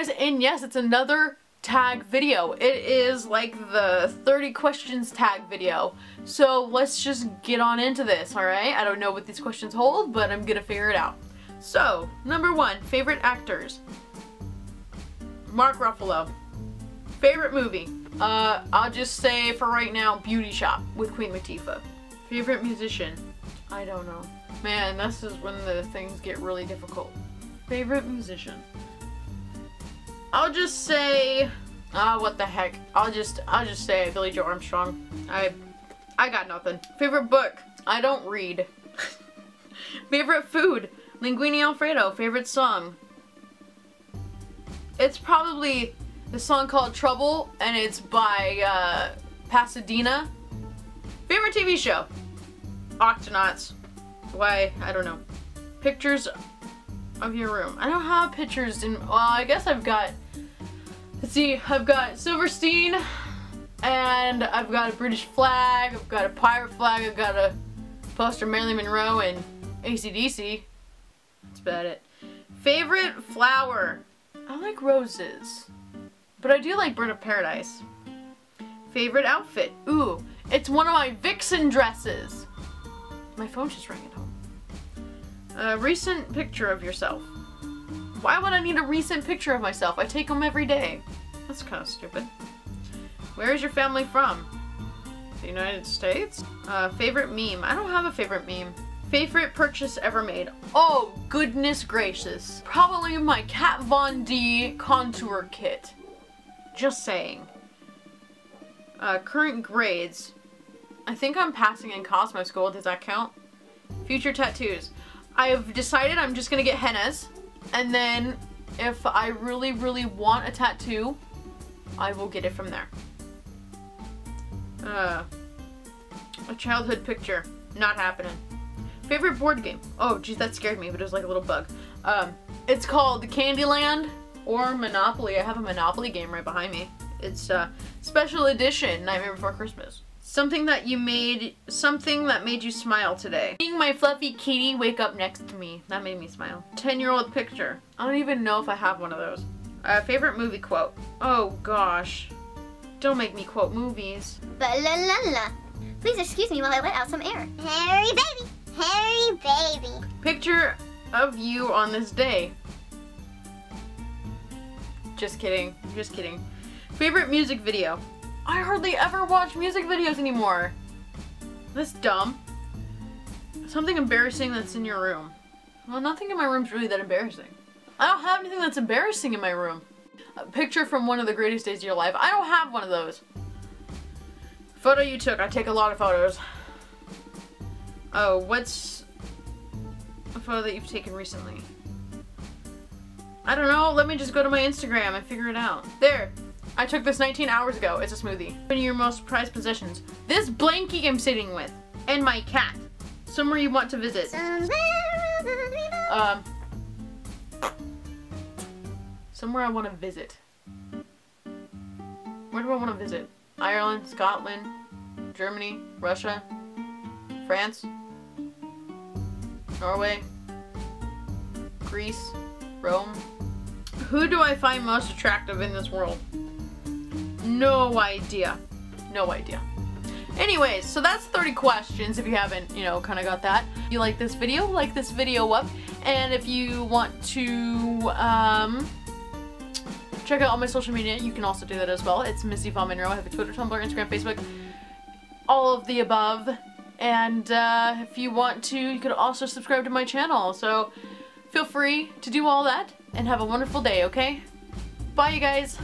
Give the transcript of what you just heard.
guys, and yes, it's another tag video. It is like the 30 questions tag video. So let's just get on into this, alright? I don't know what these questions hold, but I'm gonna figure it out. So, number one, favorite actors. Mark Ruffalo. Favorite movie. Uh, I'll just say for right now, Beauty Shop with Queen Latifah. Favorite musician. I don't know. Man, this is when the things get really difficult. Favorite musician. I'll just say, ah, what the heck. I'll just, I'll just say Billie Joe Armstrong. I, I got nothing. Favorite book. I don't read. Favorite food. Linguini Alfredo. Favorite song. It's probably the song called Trouble, and it's by uh, Pasadena. Favorite TV show. Octonauts. Why? I don't know. Pictures of your room. I don't have pictures in, well, I guess I've got, let's see, I've got Silverstein, and I've got a British flag, I've got a pirate flag, I've got a poster Marilyn Monroe and ACDC. That's about it. Favorite flower? I like roses, but I do like Bird of Paradise. Favorite outfit? Ooh, it's one of my Vixen dresses. My phone just rang at home. A recent picture of yourself. Why would I need a recent picture of myself? I take them every day. That's kind of stupid. Where is your family from? The United States? Uh, favorite meme? I don't have a favorite meme. Favorite purchase ever made? Oh, goodness gracious. Probably my Kat Von D contour kit. Just saying. Uh, current grades. I think I'm passing in Cosmo School. Does that count? Future tattoos. I've decided I'm just gonna get hennas, and then if I really, really want a tattoo, I will get it from there. Uh, a childhood picture. Not happening. Favorite board game? Oh, geez, that scared me, but it was like a little bug. Um, it's called Candyland or Monopoly. I have a Monopoly game right behind me. It's uh, special edition Nightmare Before Christmas. Something that you made, something that made you smile today. Seeing my fluffy kitty wake up next to me. That made me smile. 10 year old picture. I don't even know if I have one of those. Uh, favorite movie quote. Oh gosh. Don't make me quote movies. Ba la la la. Please excuse me while I let out some air. Harry baby. Harry baby. Picture of you on this day. Just kidding. Just kidding. Favorite music video. I hardly ever watch music videos anymore. That's dumb. Something embarrassing that's in your room. Well, nothing in my room's really that embarrassing. I don't have anything that's embarrassing in my room. A picture from one of the greatest days of your life. I don't have one of those. Photo you took. I take a lot of photos. Oh, what's a photo that you've taken recently? I don't know. Let me just go to my Instagram and figure it out. There. I took this 19 hours ago. It's a smoothie. Of your most prized possessions. This blankie I'm sitting with. And my cat. Somewhere you want to visit. Um. Somewhere I want to visit. Where do I want to visit? Ireland, Scotland, Germany, Russia, France, Norway, Greece, Rome. Who do I find most attractive in this world? No idea. No idea. Anyways, so that's 30 questions if you haven't, you know, kind of got that. If you like this video, like this video up. And if you want to, um, check out all my social media, you can also do that as well. It's Missy Von Monroe. I have a Twitter, Tumblr, Instagram, Facebook, all of the above. And uh, if you want to, you could also subscribe to my channel. So feel free to do all that and have a wonderful day, okay? Bye, you guys.